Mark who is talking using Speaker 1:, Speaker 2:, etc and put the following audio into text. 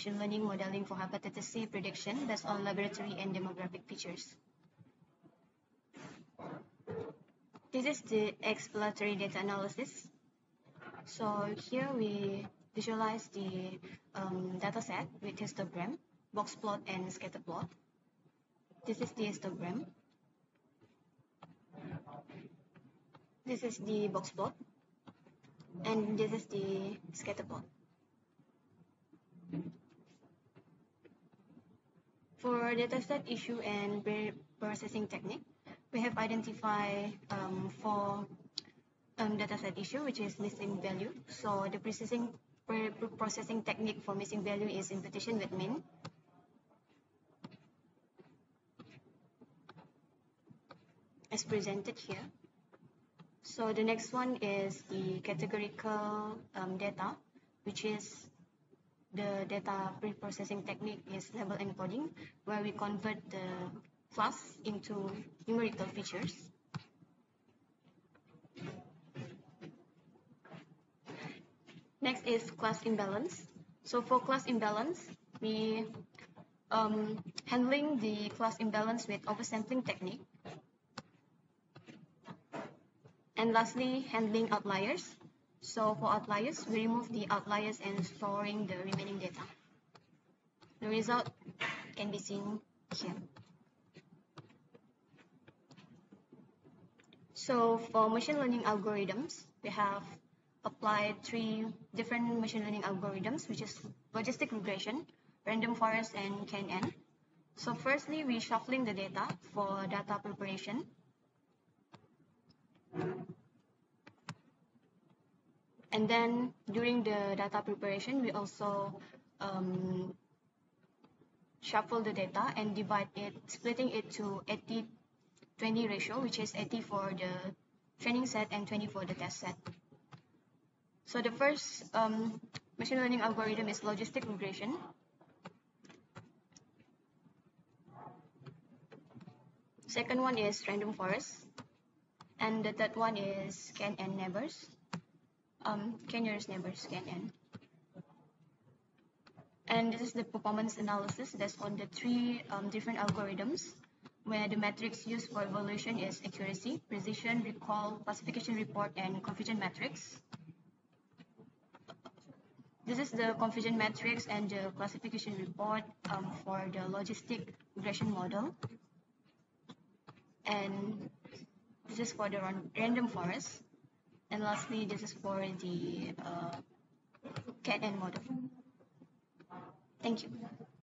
Speaker 1: machine learning modeling for hepatitis C prediction based on laboratory and demographic features. This is the exploratory data analysis. So here we visualize the um, data set with histogram, box plot, and scatter plot. This is the histogram. This is the box plot. And this is the scatter plot. For dataset issue and processing technique, we have identified um, four um, dataset issue, which is missing value. So the processing processing technique for missing value is imputation with min. As presented here. So the next one is the categorical um, data, which is the data pre-processing technique is label encoding, where we convert the class into numerical features. Next is class imbalance. So for class imbalance, we um, handling the class imbalance with oversampling technique. And lastly, handling outliers. So for outliers, we remove the outliers and storing the remaining data. The result can be seen here. So for machine learning algorithms, we have applied three different machine learning algorithms, which is logistic regression, random forest, and KNN. So firstly, we shuffling the data for data preparation. And then during the data preparation, we also um, shuffle the data and divide it, splitting it to 80 20 ratio, which is 80 for the training set and 20 for the test set. So the first um, machine learning algorithm is logistic regression. Second one is random forest. And the third one is KNN neighbors um, k nearest neighbors KNN. And this is the performance analysis that's on the three um, different algorithms where the metrics used for evaluation is accuracy, precision, recall, classification report, and confusion matrix. This is the confusion matrix and the classification report um, for the logistic regression model. And this is for the random forest. And lastly, this is for the uh, KNN model. Thank you.